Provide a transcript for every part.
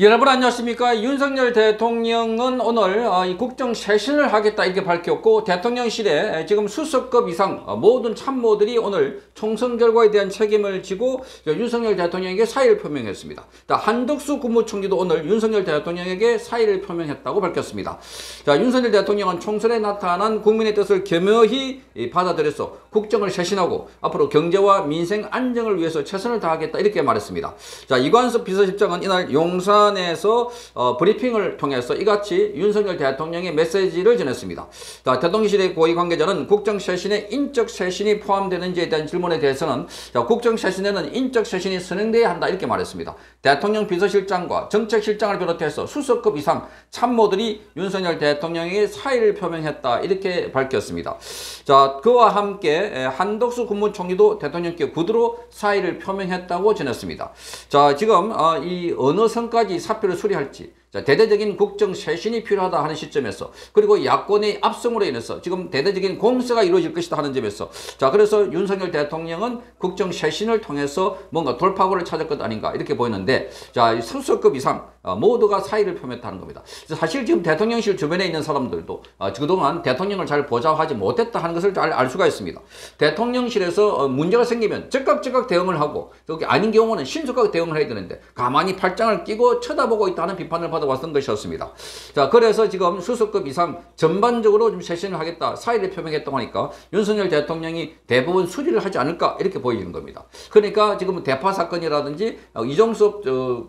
여러분 안녕하십니까 윤석열 대통령은 오늘 어, 이 국정 쇄신을 하겠다 이렇게 밝혔고 대통령실에 지금 수석급 이상 어, 모든 참모들이 오늘 총선 결과에 대한 책임을 지고 윤석열 대통령에게 사의를 표명했습니다. 자, 한덕수 국무총리도 오늘 윤석열 대통령에게 사의를 표명했다고 밝혔습니다. 자, 윤석열 대통령은 총선에 나타난 국민의 뜻을 겸허히 받아들여서 국정을 쇄신하고 앞으로 경제와 민생 안정을 위해서 최선을 다하겠다 이렇게 말했습니다. 자, 이관섭 비서실장은 이날 용산 북한에서 어, 브리핑을 통해서 이같이 윤석열 대통령의 메시지를 전했습니다. 자, 대통령실의 고위 관계자는 국정 쇄신에 인적 쇄신이 포함되는지에 대한 질문에 대해서는 자, 국정 쇄신에는 인적 쇄신이 선행돼야 한다 이렇게 말했습니다. 대통령 비서실장과 정책실장을 비롯해서 수석급 이상 참모들이 윤석열 대통령에게 사의를 표명했다 이렇게 밝혔습니다. 자, 그와 함께 한덕수 국무총리도 대통령께 구두로 사의를 표명했다고 전했습니다. 자, 지금 어, 이 어느 선까지 이 사표를 수리할지 자, 대대적인 국정 쇄신이 필요하다 하는 시점에서 그리고 야권의 압승으로 인해서 지금 대대적인 공세가 이루어질 것이다 하는 점에서 자 그래서 윤석열 대통령은 국정 쇄신을 통해서 뭔가 돌파구를 찾을 것 아닌가 이렇게 보이는데 자 수석급 이상 어, 모두가 사의를 표명했다는 겁니다. 사실 지금 대통령실 주변에 있는 사람들도 어, 그동안 대통령을 잘 보좌하지 못했다 하는 것을 잘 알 수가 있습니다. 대통령실에서 어, 문제가 생기면 즉각 즉각 대응을 하고 아닌 경우는 신속하게 대응을 해야 되는데 가만히 팔짱을 끼고 쳐다보고 있다는 비판을 받아 왔던 것이었습니다. 자, 그래서 지금 수석급 이상 전반적으로 좀 쇄신을 하겠다 사의를 표명했다고 하니까 윤석열 대통령이 대부분 수리를 하지 않을까 이렇게 보이는 겁니다. 그러니까 지금 대파 사건이라든지 이종섭 저,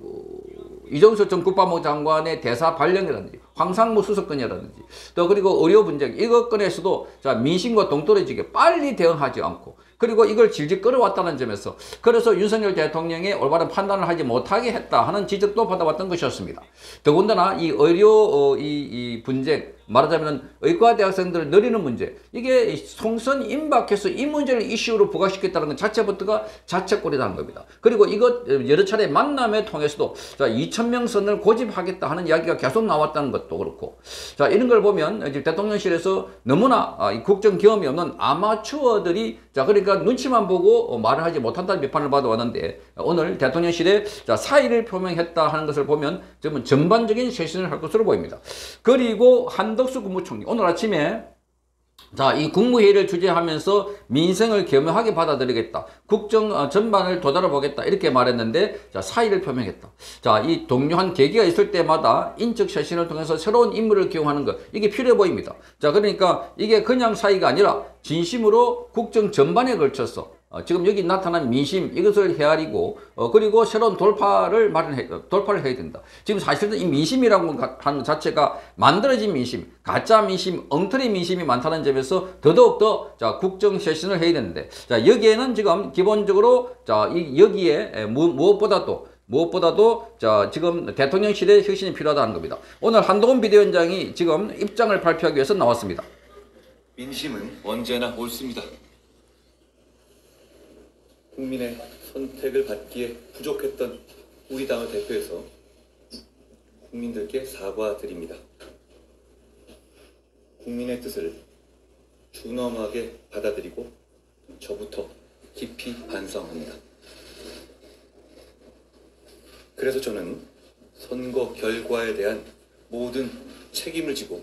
이종석 전 국방부 장관의 대사 발령이라든지 황상무 수석건이라든지 또 그리고 의료 분쟁 이것 건에서도 자 민심과 동떨어지게 빨리 대응하지 않고 그리고 이걸 질질 끌어왔다는 점에서 그래서 윤석열 대통령의 올바른 판단을 하지 못하게 했다 하는 지적도 받아왔던 것이었습니다. 더군다나 이 의료 어, 이, 이 분쟁 말하자면 의과 대학생들을 늘리는 문제 이게 총선 임박해서 이 문제를 이슈로 부각시켰다는 것 자체부터가 자책골이라는 겁니다. 그리고 이것 여러 차례 만남에 통해서도 자 2천 명 선을 고집하겠다 하는 이야기가 계속 나왔다는 것도 그렇고 자 이런 걸 보면 이제 대통령실에서 너무나 아, 국정 경험이 없는 아마추어들이 자 그러니까 눈치만 보고 말을 하지 못한다는 비판을 받아왔는데 오늘 대통령실에 자 사의를 표명했다 하는 것을 보면 좀 전반적인 쇄신을 할 것으로 보입니다. 그리고 한 한덕수 국무총리 오늘 아침에 자, 이 국무회의를 주재하면서 민생을 겸허하게 받아들이겠다. 국정 어, 전반을 도달해보겠다. 이렇게 말했는데, 자, 사의를 표명했다. 자, 이 동료한 계기가 있을 때마다 인적 쇄신을 통해서 새로운 인물을 기용하는 것, 이게 필요해 보입니다. 자, 그러니까 이게 그냥 사의가 아니라 진심으로 국정 전반에 걸쳐서 어, 지금 여기 나타난 민심 이것을 헤아리고 어, 그리고 새로운 돌파를 마련해 돌파를 해야 된다. 지금 사실은 이 민심이라고 하는 자체가 만들어진 민심, 가짜 민심, 엉터리 민심이 많다는 점에서 더더욱 더자 국정 쇄신을 해야 되는데 자 여기에는 지금 기본적으로 자이 여기에 무, 무엇보다도 무엇보다도 자 지금 대통령실의 혁신이 필요하다는 겁니다. 오늘 한동훈 비대위원장이 지금 입장을 발표하기 위해서 나왔습니다. 민심은 언제나 옳습니다. 국민의 선택을 받기에 부족했던 우리 당을 대표해서 국민들께 사과드립니다. 국민의 뜻을 준엄하게 받아들이고 저부터 깊이 반성합니다. 그래서 저는 선거 결과에 대한 모든 책임을 지고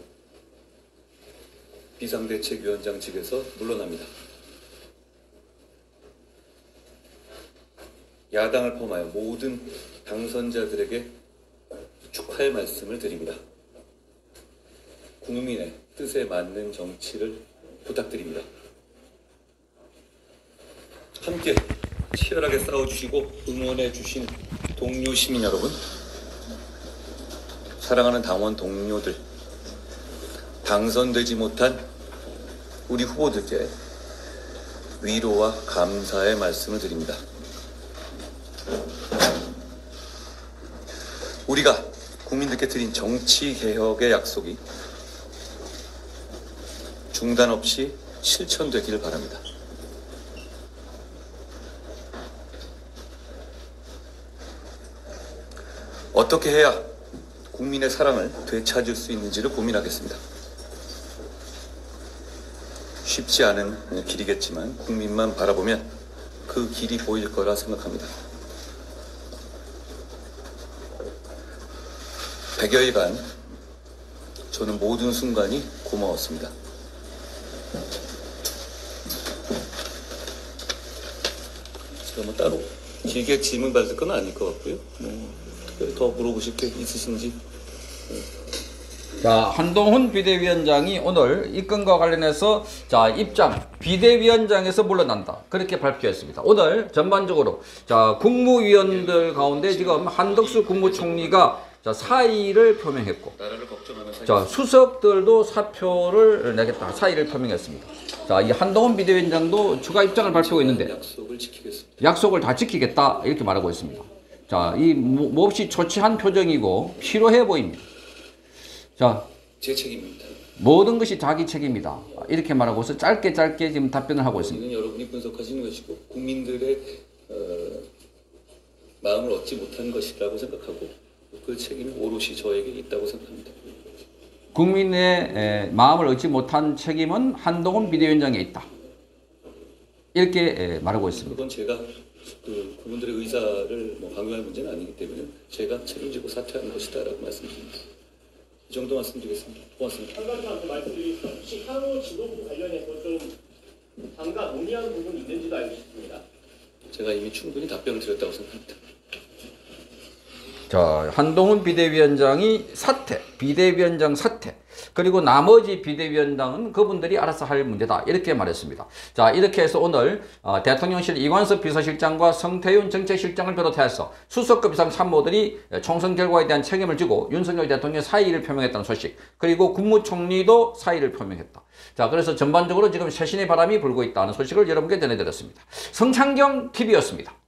비상대책위원장직에서 물러납니다. 야당을 포함하여 모든 당선자들에게 축하의 말씀을 드립니다. 국민의 뜻에 맞는 정치를 부탁드립니다. 함께 치열하게 싸워주시고 응원해주신 동료 시민 여러분, 사랑하는 당원 동료들, 당선되지 못한 우리 후보들께 위로와 감사의 말씀을 드립니다. 우리가 국민들께 드린 정치 개혁의 약속이 중단 없이 실천되기를 바랍니다. 어떻게 해야 국민의 사랑을 되찾을 수 있는지를 고민하겠습니다. 쉽지 않은 길이겠지만 국민만 바라보면 그 길이 보일 거라 생각합니다. 100여일간 저는 모든 순간이 고마웠습니다. 제가 뭐 따로 길게 질문 받을 건 아닐 것 같고요. 뭐 특별히 더 물어보실 게 있으신지 자, 한동훈 비대위원장이 오늘 이 건과 관련해서 자, 입장 비대위원장에서 물러난다. 그렇게 발표했습니다. 오늘 전반적으로 자, 국무위원들 가운데 지금 한덕수 국무총리가 자, 사의를 표명했고 자, 수석들도 사표를 내겠다. 사의를 표명했습니다. 자, 이 한동훈 비대위원장도 추가 입장을 발표하고 있는데 약속을 다 지키겠다. 이렇게 말하고 있습니다. 자, 이 뭐- 몹시 초치한 표정이고 피로해 보입니다. 자, 제 책임입니다. 모든 것이 자기 책임이다. 이렇게 말하고서 짧게 짧게 지금 답변을 하고 있습니다. 여러분이 분석하시는 것이고 국민들의 어, 마음을 얻지 못한 것이라고 생각하고 그 책임이 오롯이 저에게 있다고 생각합니다. 국민의 에, 마음을 얻지 못한 책임은 한동훈 비대위원장에 있다. 이렇게 에, 말하고 있습니다. 그건 제가 그 그분들의 의사를 뭐 강요할 문제는 아니기 때문에 제가 책임지고 사퇴하는 것이다라고 말씀드립니다. 이 정도 말씀드리겠습니다. 고맙습니다. 한 가지만 더 말씀드리겠습니다. 혹시 향후 지도부 관련해서 좀 당과 논의하는 부분이 있는지도 알고 싶습니다. 제가 이미 충분히 답변을 드렸다고 생각합니다. 자, 한동훈 비대위원장이 사퇴, 비대위원장 사퇴, 그리고 나머지 비대위원장은 그분들이 알아서 할 문제다. 이렇게 말했습니다. 자, 이렇게 해서 오늘 어, 대통령실 이관섭 비서실장과 성태윤 정책실장을 비롯해서 수석급 이상 참모들이 총선 결과에 대한 책임을 지고 윤석열 대통령 사의를 표명했다는 소식, 그리고 국무총리도 사의를 표명했다. 자, 그래서 전반적으로 지금 쇄신의 바람이 불고 있다는 소식을 여러분께 전해드렸습니다. 성창경 TV였습니다.